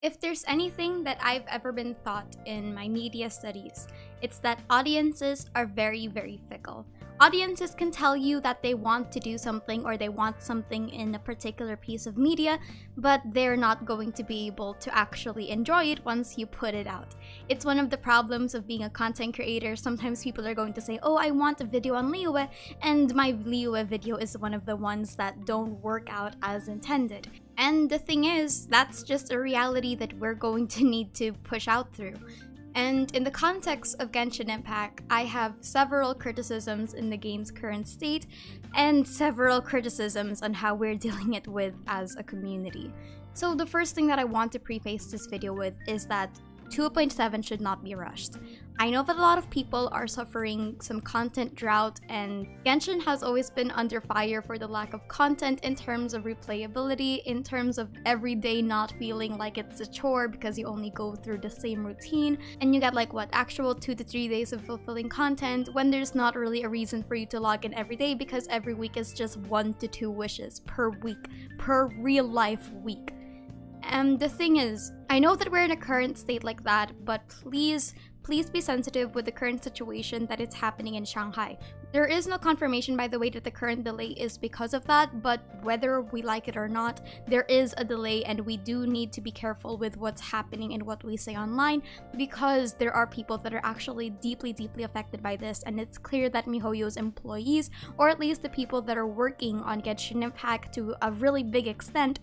If there's anything that I've ever been taught in my media studies, it's that audiences are very, very fickle. Audiences can tell you that they want to do something or they want something in a particular piece of media, but they're not going to be able to actually enjoy it once you put it out. It's one of the problems of being a content creator. Sometimes people are going to say, oh, I want a video on Liyue, and my Liyue video is one of the ones that don't work out as intended. And the thing is, that's just a reality that we're going to need to push out through. And in the context of Genshin Impact, I have several criticisms in the game's current state and several criticisms on how we're dealing it with as a community. So the first thing that I want to preface this video with is that 2.7 should not be rushed. I know that a lot of people are suffering some content drought and Genshin has always been under fire for the lack of content in terms of replayability, in terms of every day not feeling like it's a chore because you only go through the same routine and you get like what actual 2 to 3 days of fulfilling content when there's not really a reason for you to log in every day because every week is just 1 to 2 wishes per week, per real life week. And the thing is, I know that we're in a current state like that, but please, please be sensitive with the current situation that is happening in Shanghai. There is no confirmation, by the way, that the current delay is because of that, but whether we like it or not, there is a delay and we do need to be careful with what's happening and what we say online because there are people that are actually deeply, deeply affected by this, and it's clear that MiHoYo's employees, or at least the people that are working on Genshin Impact to a really big extent,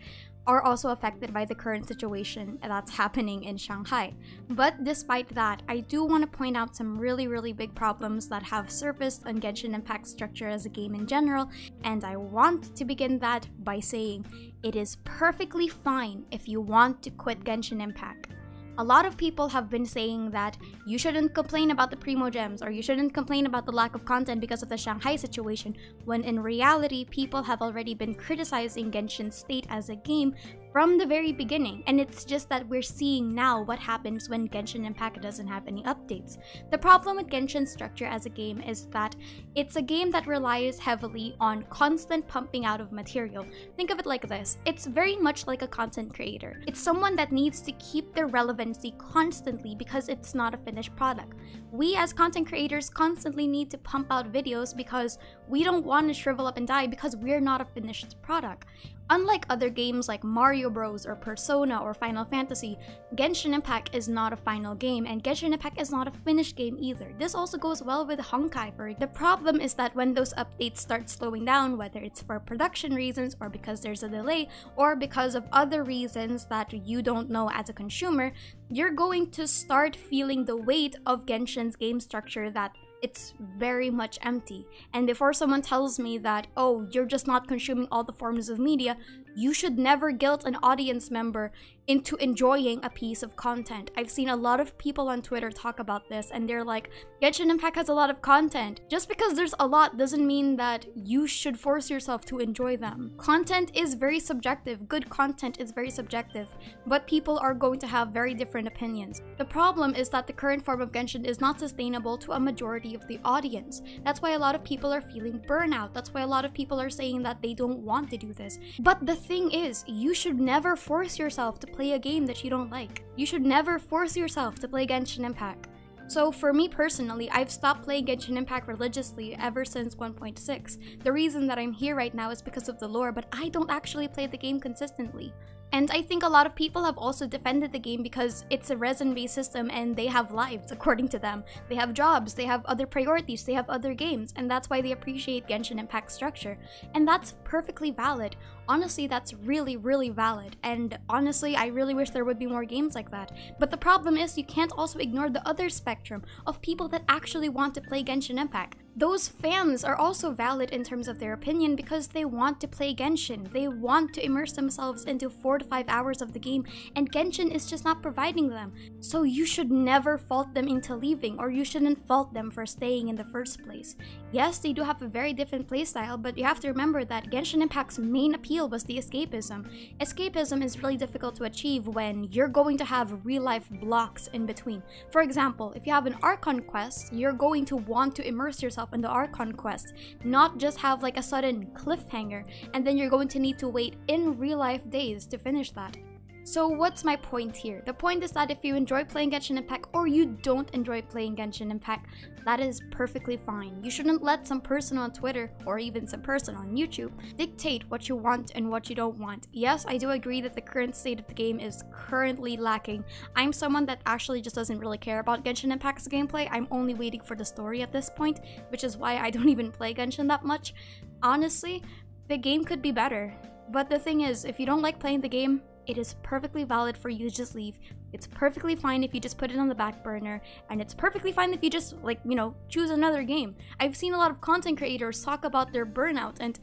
are also affected by the current situation that's happening in Shanghai. But despite that, I do want to point out some really, really big problems that have surfaced on Genshin Impact structure as a game in general, and I want to begin that by saying it is perfectly fine if you want to quit Genshin Impact. A lot of people have been saying that you shouldn't complain about the Primogems or you shouldn't complain about the lack of content because of the Shanghai situation, when in reality, people have already been criticizing Genshin's state as a game from the very beginning, and it's just that we're seeing now what happens when Genshin Impact doesn't have any updates. The problem with Genshin's structure as a game is that it's a game that relies heavily on constant pumping out of material. Think of it like this it's very much like a content creator. It's someone that needs to keep their relevancy constantly because it's not a finished product. We as content creators constantly need to pump out videos because we don't want to shrivel up and die because we're not a finished product. Unlike other games like Mario Bros or Persona or Final Fantasy, Genshin Impact is not a final game and Genshin Impact is not a finished game either. This also goes well with Honkai for The problem is that when those updates start slowing down, whether it's for production reasons or because there's a delay or because of other reasons that you don't know as a consumer, you're going to start feeling the weight of Genshin's game structure that it's very much empty. And before someone tells me that, oh, you're just not consuming all the forms of media, you should never guilt an audience member into enjoying a piece of content. I've seen a lot of people on Twitter talk about this and they're like, Genshin Impact has a lot of content. Just because there's a lot doesn't mean that you should force yourself to enjoy them. Content is very subjective. Good content is very subjective, but people are going to have very different opinions. The problem is that the current form of Genshin is not sustainable to a majority of the audience. That's why a lot of people are feeling burnout. That's why a lot of people are saying that they don't want to do this. But the thing is, you should never force yourself to play a game that you don't like. You should never force yourself to play Genshin Impact. So for me personally, I've stopped playing Genshin Impact religiously ever since 1.6. The reason that I'm here right now is because of the lore, but I don't actually play the game consistently. And I think a lot of people have also defended the game because it's a resin-based system and they have lives, according to them. They have jobs, they have other priorities, they have other games, and that's why they appreciate Genshin Impact structure. And that's perfectly valid. Honestly, that's really, really valid. And honestly, I really wish there would be more games like that. But the problem is you can't also ignore the other spectrum of people that actually want to play Genshin Impact those fans are also valid in terms of their opinion because they want to play Genshin. They want to immerse themselves into 4 to 5 hours of the game, and Genshin is just not providing them. So you should never fault them into leaving, or you shouldn't fault them for staying in the first place. Yes, they do have a very different playstyle, but you have to remember that Genshin Impact's main appeal was the escapism. Escapism is really difficult to achieve when you're going to have real life blocks in between. For example, if you have an Archon quest, you're going to want to immerse yourself yourself in the Archon quest, not just have like a sudden cliffhanger and then you're going to need to wait in real life days to finish that. So what's my point here? The point is that if you enjoy playing Genshin Impact or you don't enjoy playing Genshin Impact, that is perfectly fine. You shouldn't let some person on Twitter or even some person on YouTube dictate what you want and what you don't want. Yes, I do agree that the current state of the game is currently lacking. I'm someone that actually just doesn't really care about Genshin Impact's gameplay. I'm only waiting for the story at this point, which is why I don't even play Genshin that much. Honestly, the game could be better. But the thing is, if you don't like playing the game, it is perfectly valid for you to just leave. It's perfectly fine if you just put it on the back burner, and it's perfectly fine if you just, like, you know, choose another game. I've seen a lot of content creators talk about their burnout, and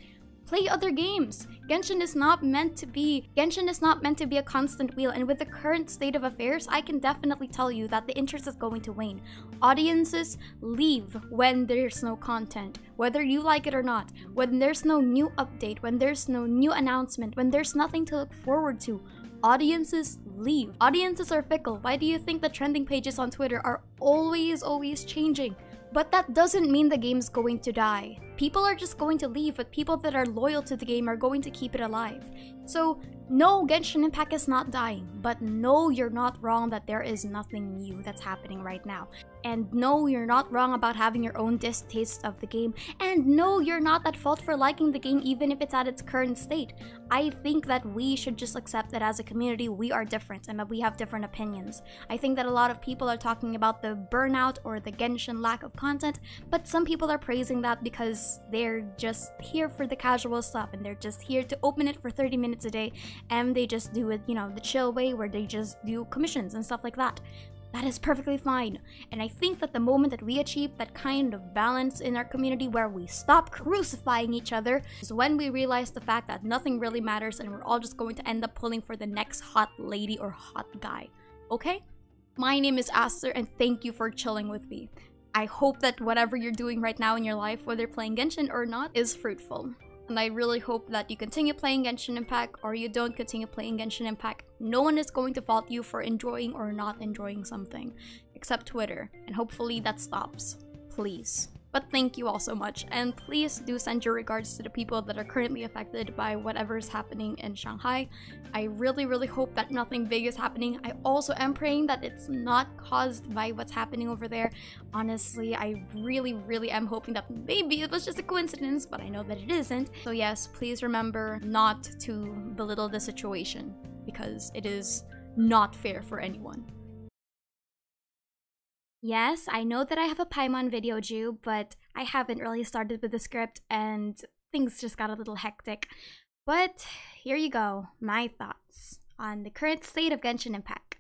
Play other games. Genshin is not meant to be Genshin is not meant to be a constant wheel and with the current state of affairs, I can definitely tell you that the interest is going to wane. Audiences leave when there's no content, whether you like it or not. When there's no new update, when there's no new announcement, when there's nothing to look forward to. Audiences leave. Audiences are fickle. Why do you think the trending pages on Twitter are always, always changing? But that doesn't mean the game's going to die. People are just going to leave, but people that are loyal to the game are going to keep it alive. So no, Genshin Impact is not dying, but no, you're not wrong that there is nothing new that's happening right now. And no, you're not wrong about having your own distaste of the game. And no, you're not at fault for liking the game even if it's at its current state. I think that we should just accept that as a community we are different and that we have different opinions. I think that a lot of people are talking about the burnout or the Genshin lack of content, but some people are praising that they're just here for the casual stuff and they're just here to open it for 30 minutes a day and they just do it, you know, the chill way where they just do commissions and stuff like that. That is perfectly fine. And I think that the moment that we achieve that kind of balance in our community where we stop crucifying each other is when we realize the fact that nothing really matters and we're all just going to end up pulling for the next hot lady or hot guy. Okay? My name is Aster and thank you for chilling with me. I hope that whatever you're doing right now in your life, whether playing Genshin or not, is fruitful and I really hope that you continue playing Genshin Impact or you don't continue playing Genshin Impact. No one is going to fault you for enjoying or not enjoying something, except Twitter, and hopefully that stops. Please. But thank you all so much, and please do send your regards to the people that are currently affected by whatever is happening in Shanghai. I really, really hope that nothing big is happening. I also am praying that it's not caused by what's happening over there. Honestly, I really, really am hoping that maybe it was just a coincidence, but I know that it isn't. So yes, please remember not to belittle the situation because it is not fair for anyone. Yes, I know that I have a Paimon video due, but I haven't really started with the script and things just got a little hectic. But here you go, my thoughts on the current state of Genshin Impact.